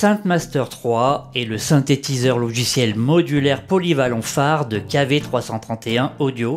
SynthMaster 3 est le synthétiseur logiciel modulaire polyvalent phare de KV331 Audio,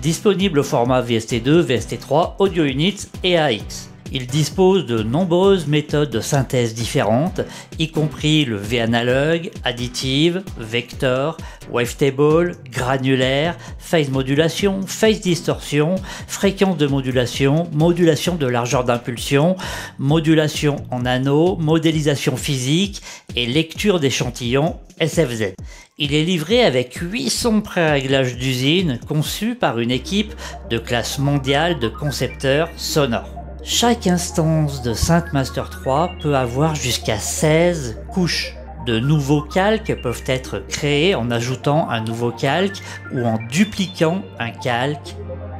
disponible au format VST2, VST3, Audio Units et AX. Il dispose de nombreuses méthodes de synthèse différentes, y compris le V-analogue, additive, vector, wavetable, granulaire, phase modulation, phase distorsion, fréquence de modulation, modulation de largeur d'impulsion, modulation en anneau, modélisation physique et lecture d'échantillons SFZ. Il est livré avec 800 pré-réglages d'usine conçus par une équipe de classe mondiale de concepteurs sonores. Chaque instance de SynthMaster 3 peut avoir jusqu'à 16 couches. De nouveaux calques peuvent être créés en ajoutant un nouveau calque ou en dupliquant un calque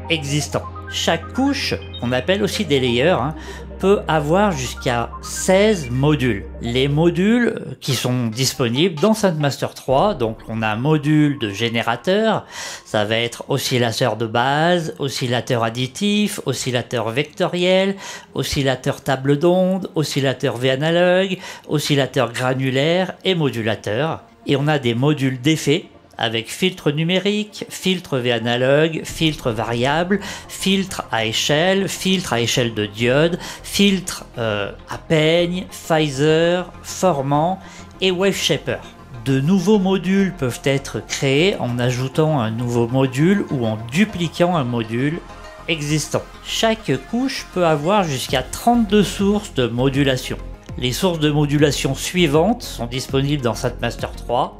existant. Chaque couche, qu'on appelle aussi des layers, hein, peut avoir jusqu'à 16 modules. Les modules qui sont disponibles dans SynthMaster 3, donc on a un module de générateur, ça va être oscillateur de base, oscillateur additif, oscillateur vectoriel, oscillateur table d'onde, oscillateur V-analogue, oscillateur granulaire et modulateur. Et on a des modules d'effet avec filtre numérique, filtre V analogue, filtre variable, filtre à échelle, filtre à échelle de diode, filtre euh, à peigne, phaser, formant et wave shaper. De nouveaux modules peuvent être créés en ajoutant un nouveau module ou en dupliquant un module existant. Chaque couche peut avoir jusqu'à 32 sources de modulation. Les sources de modulation suivantes sont disponibles dans SatMaster 3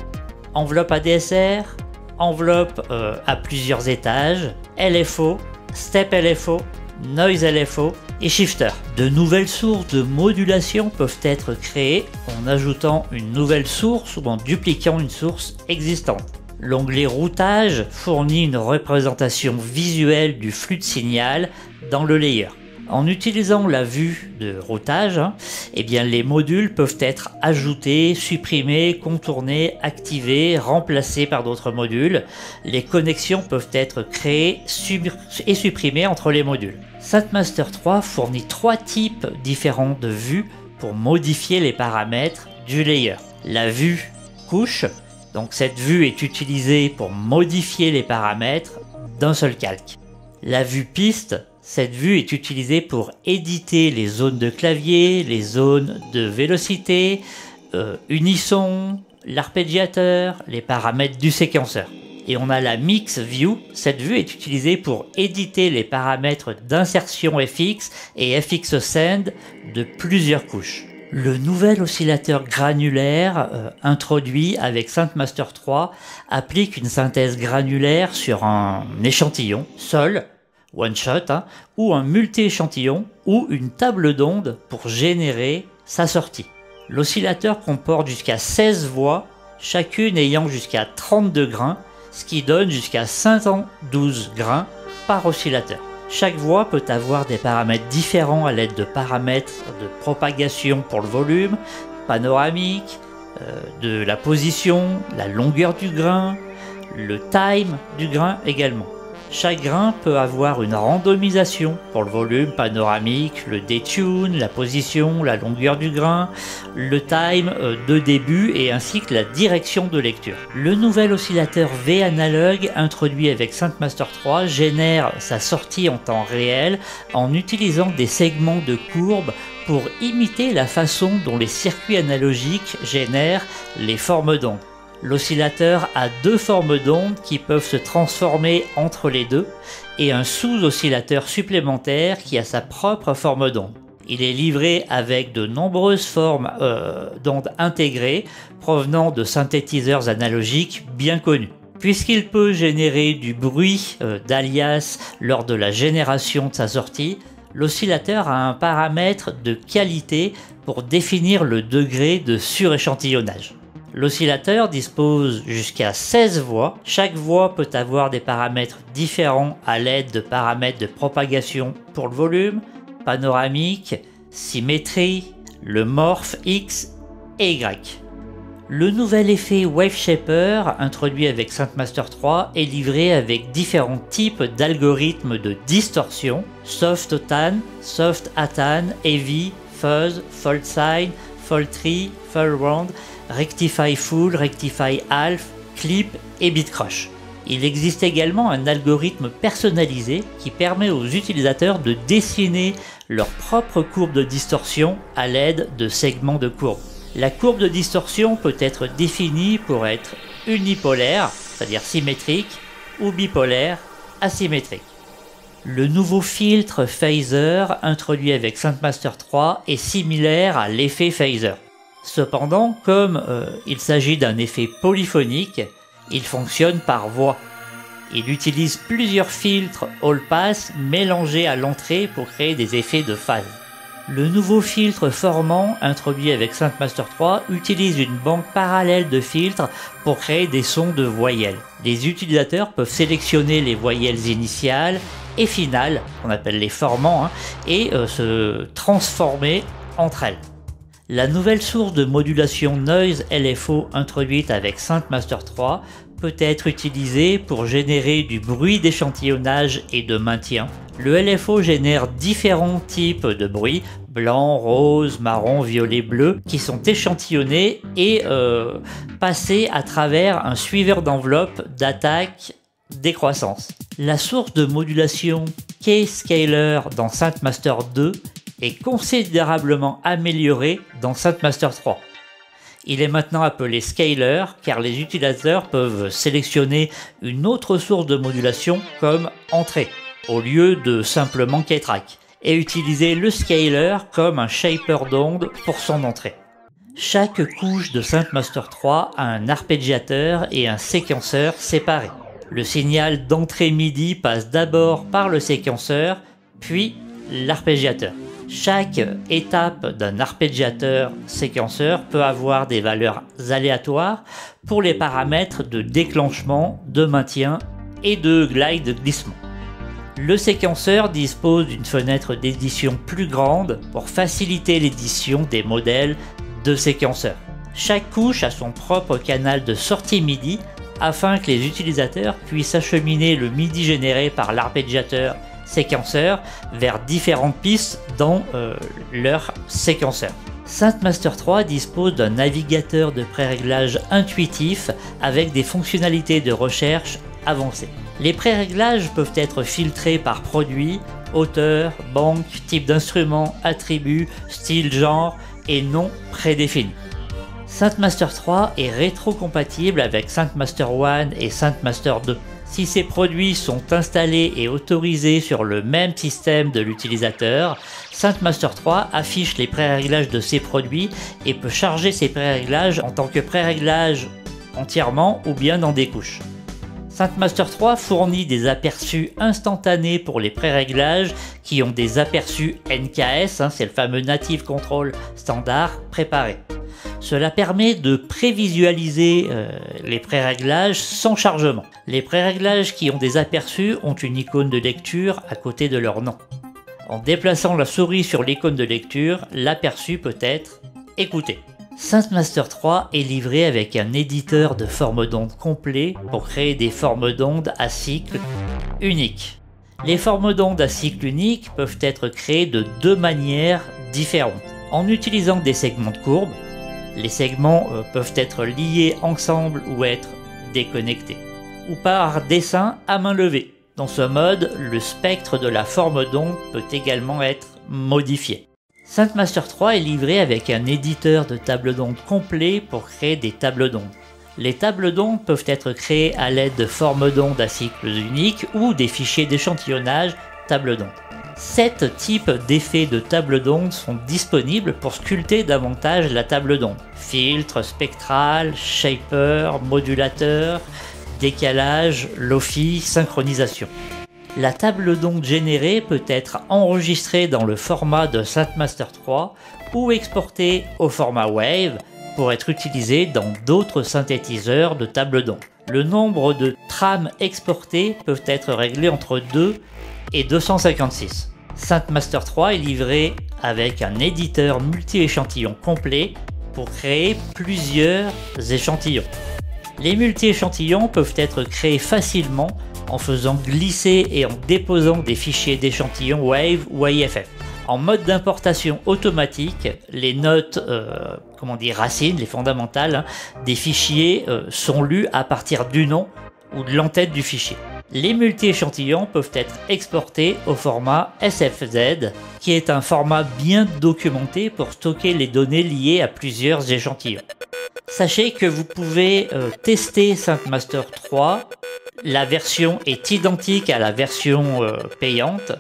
enveloppe ADSR, enveloppe euh, à plusieurs étages, LFO, Step LFO, Noise LFO et Shifter. De nouvelles sources de modulation peuvent être créées en ajoutant une nouvelle source ou en dupliquant une source existante. L'onglet routage fournit une représentation visuelle du flux de signal dans le layer. En utilisant la vue de routage, hein, eh les modules peuvent être ajoutés, supprimés, contournés, activés, remplacés par d'autres modules. Les connexions peuvent être créées et supprimées entre les modules. SatMaster 3 fournit trois types différents de vues pour modifier les paramètres du layer. La vue couche, donc cette vue est utilisée pour modifier les paramètres d'un seul calque. La vue piste cette vue est utilisée pour éditer les zones de clavier, les zones de vélocité, euh, unisson, l'arpégiateur, les paramètres du séquenceur. Et on a la Mix View. Cette vue est utilisée pour éditer les paramètres d'insertion FX et FX Send de plusieurs couches. Le nouvel oscillateur granulaire euh, introduit avec SynthMaster 3 applique une synthèse granulaire sur un échantillon sol one shot, hein, ou un multi-échantillon, ou une table d'onde pour générer sa sortie. L'oscillateur comporte jusqu'à 16 voix, chacune ayant jusqu'à 32 grains, ce qui donne jusqu'à 512 grains par oscillateur. Chaque voix peut avoir des paramètres différents à l'aide de paramètres de propagation pour le volume, panoramique, euh, de la position, la longueur du grain, le time du grain également. Chaque grain peut avoir une randomisation pour le volume panoramique, le detune, la position, la longueur du grain, le time euh, de début et ainsi que la direction de lecture. Le nouvel oscillateur V analogue introduit avec SynthMaster 3 génère sa sortie en temps réel en utilisant des segments de courbe pour imiter la façon dont les circuits analogiques génèrent les formes d'ondes. L'oscillateur a deux formes d'ondes qui peuvent se transformer entre les deux et un sous-oscillateur supplémentaire qui a sa propre forme d'onde. Il est livré avec de nombreuses formes euh, d'ondes intégrées provenant de synthétiseurs analogiques bien connus. Puisqu'il peut générer du bruit euh, d'alias lors de la génération de sa sortie, l'oscillateur a un paramètre de qualité pour définir le degré de suréchantillonnage. L'oscillateur dispose jusqu'à 16 voix. Chaque voix peut avoir des paramètres différents à l'aide de paramètres de propagation pour le volume, panoramique, symétrie, le morph X et Y. Le nouvel effet Wave Shaper introduit avec SynthMaster 3 est livré avec différents types d'algorithmes de distorsion, Soft Tan, Soft Atan, Heavy, Fuzz, Fold Sign, Fall Tree, Fall Round, Rectify Full, Rectify Half, Clip et Bitcrush. Il existe également un algorithme personnalisé qui permet aux utilisateurs de dessiner leur propre courbe de distorsion à l'aide de segments de courbe. La courbe de distorsion peut être définie pour être unipolaire, c'est-à-dire symétrique, ou bipolaire, asymétrique. Le nouveau filtre Phaser introduit avec SynthMaster 3 est similaire à l'effet Phaser. Cependant, comme euh, il s'agit d'un effet polyphonique, il fonctionne par voix. Il utilise plusieurs filtres All Pass mélangés à l'entrée pour créer des effets de phase. Le nouveau filtre formant introduit avec SynthMaster 3 utilise une banque parallèle de filtres pour créer des sons de voyelles. Les utilisateurs peuvent sélectionner les voyelles initiales et finales, qu'on appelle les formants, hein, et euh, se transformer entre elles. La nouvelle source de modulation Noise LFO introduite avec SynthMaster 3 peut être utilisée pour générer du bruit d'échantillonnage et de maintien. Le LFO génère différents types de bruits, blanc, rose, marron, violet, bleu, qui sont échantillonnés et euh, passés à travers un suiveur d'enveloppe d'attaque décroissance. La source de modulation K-Scaler dans SynthMaster 2 est considérablement améliorée dans SynthMaster 3. Il est maintenant appelé Scaler car les utilisateurs peuvent sélectionner une autre source de modulation comme entrée au lieu de simplement K-Track et utiliser le scaler comme un shaper d'onde pour son entrée. Chaque couche de SynthMaster 3 a un arpégiateur et un séquenceur séparés. Le signal d'entrée MIDI passe d'abord par le séquenceur, puis l'arpégiateur. Chaque étape d'un arpégiateur séquenceur peut avoir des valeurs aléatoires pour les paramètres de déclenchement, de maintien et de glide glissement. Le séquenceur dispose d'une fenêtre d'édition plus grande pour faciliter l'édition des modèles de séquenceurs. Chaque couche a son propre canal de sortie MIDI afin que les utilisateurs puissent acheminer le MIDI généré par l'arpégiateur séquenceur vers différentes pistes dans euh, leur séquenceur. SynthMaster 3 dispose d'un navigateur de pré-réglage intuitif avec des fonctionnalités de recherche avancées. Les pré-réglages peuvent être filtrés par produit, auteur, banque, type d'instrument, attribut, style, genre et non prédéfinis. SynthMaster 3 est rétro-compatible avec SynthMaster 1 et SynthMaster 2. Si ces produits sont installés et autorisés sur le même système de l'utilisateur, SynthMaster 3 affiche les pré-réglages de ces produits et peut charger ces pré-réglages en tant que pré-réglages entièrement ou bien dans des couches. SynthMaster 3 fournit des aperçus instantanés pour les pré-réglages qui ont des aperçus NKS, hein, c'est le fameux Native Control standard préparé. Cela permet de prévisualiser euh, les pré-réglages sans chargement. Les pré-réglages qui ont des aperçus ont une icône de lecture à côté de leur nom. En déplaçant la souris sur l'icône de lecture, l'aperçu peut être écouté. SynthMaster 3 est livré avec un éditeur de formes d'ondes complet pour créer des formes d'ondes à cycle uniques. Les formes d'ondes à cycle unique peuvent être créées de deux manières différentes. En utilisant des segments de courbe, les segments euh, peuvent être liés ensemble ou être déconnectés, ou par dessin à main levée. Dans ce mode, le spectre de la forme d'onde peut également être modifié. SynthMaster 3 est livré avec un éditeur de tables d'onde complet pour créer des tables d'onde. Les tables d'onde peuvent être créées à l'aide de formes d'onde à cycles uniques ou des fichiers d'échantillonnage tables d'onde. Sept types d'effets de table d'onde sont disponibles pour sculpter davantage la table d'onde. Filtre, spectral, shaper, modulateur, décalage, lofi, synchronisation. La table d'onde générée peut être enregistrée dans le format de SynthMaster 3 ou exportée au format Wave pour être utilisée dans d'autres synthétiseurs de table d'onde. Le nombre de trames exportées peuvent être réglé entre 2 et 256. SynthMaster 3 est livré avec un éditeur multi-échantillon complet pour créer plusieurs échantillons. Les multi-échantillons peuvent être créés facilement en faisant glisser et en déposant des fichiers d'échantillons WAVE ou AIFF. En mode d'importation automatique, les notes, euh, comment dire, racines, les fondamentales hein, des fichiers euh, sont lues à partir du nom ou de l'entête du fichier. Les multi-échantillons peuvent être exportés au format SFZ, qui est un format bien documenté pour stocker les données liées à plusieurs échantillons. Sachez que vous pouvez euh, tester SyncMaster 3. La version est identique à la version euh, payante,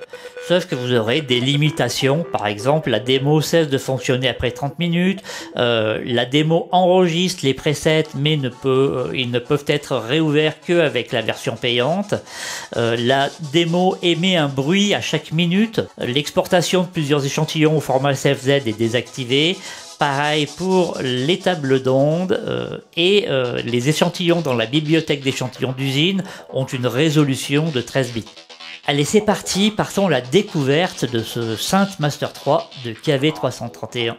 sauf que vous aurez des limitations. Par exemple, la démo cesse de fonctionner après 30 minutes. Euh, la démo enregistre les presets, mais peut, ils ne peuvent être réouverts qu'avec la version payante. la démo émet un bruit à chaque minute. L'exportation de plusieurs échantillons au format SFZ est désactivée. Pareil pour les tables d'ondes euh, et euh, les échantillons dans la bibliothèque d'échantillons d'usine ont une résolution de 13 bits. Allez, c'est parti, partons à la découverte de ce Saint Master 3 de KV331.